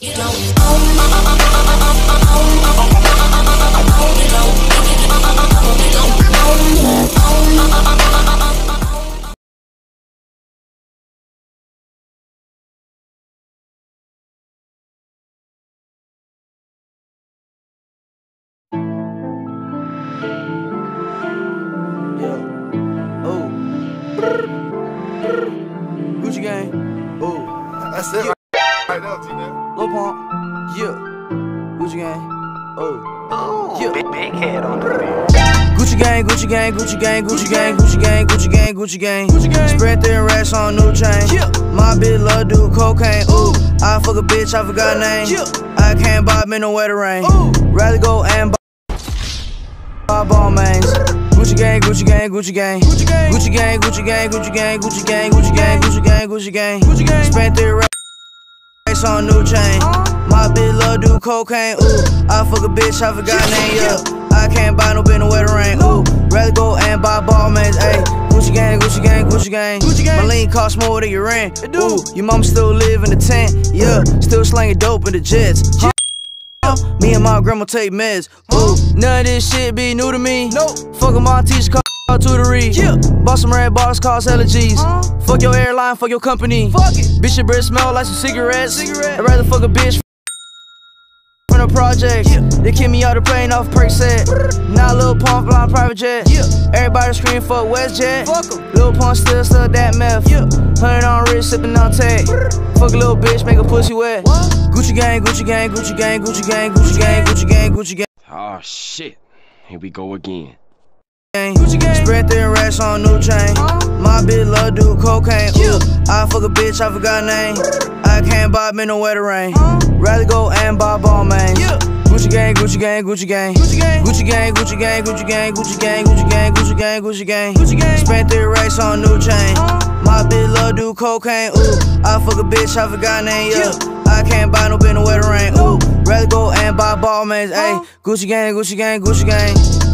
Yeah. Oh. Gucci gang. Oh. That's it right, right T-Now. Lil Pump. Yeah. Gucci gang. Oh. Yeah. Big, big head on the beat. Gucci gang, Gucci gang, Gucci gang, Gucci gang, Gucci gang, Gucci gang, Gucci gang. Gucci gang. Spread thin racks on new chain. Yeah. My bitch love do cocaine. Ooh. I fuck a bitch, I forgot name. Yeah. I can't buy me no wetter rain. Ooh. Rather go and buy, buy ball mains. Gucci gang, Gucci gang, Gucci gang. Gucci gang, Gucci gang, Gucci gang, Gucci gang, Gucci gang, Gucci gang, Gucci gang, Gucci gang. Gucci gang. Spent thin racks on new chain. My bitch love do cocaine. Ooh. I fuck a bitch, I forgot name. Yeah. I can't buy no bitch no wetter rain. Ooh. Rather go and buy ball mains. Ayy. Gucci gang, Gucci gang, Gucci gang. Gucci gang. My lean cost more than your rent. Ooh, your mom still live in the tent. Yeah, still slanging dope in the jets. Huh? Me and my grandma take meds. Ooh, none of this shit be new to me. Nope. Fuck my teacher call tutory. Yeah. Bought some red bottles cause allergies. Fuck your airline, fuck your company. Fuck it. Bitch, your breath smell like some cigarettes. Cigarette. I'd rather fuck a bitch from the projects. Yeah. They kick me out the plane off perk set. Now Lil Pump flying private jet. Yeah. Everybody scream for WestJet. Fuck 'em. Lil Pump still stuck that meth. Yeah. Hundred on wrist, sipping on tech. Fuck a little bitch, make a pussy wet. What? Gucci gang, Gucci gang, Gucci gang, Gucci gang, Gucci gang, Gucci gang, Gucci gang. Oh shit. Here we go again. Gucci gang. Spread thin racks on new chain. My bitch love do cocaine. Ooh, I fuck a bitch, I forgot name. I can't buy me no wetter rain. Rather go and buy ball mains. Gucci gang, Gucci gang, Gucci gang. Gucci gang, Gucci gang, Gucci gang, Gucci gang, Gucci gang, Gucci gang, Gucci gang, Gucci gang. Gucci gang. Spent thin racks on new chain. My bitch love do cocaine. Ooh, I fuck a bitch, I forgot name. Yeah. I can't buy no bitch no wetter rain. Ooh, rather go and buy ball mains. Ayy, Gucci gang, Gucci gang, Gucci gang.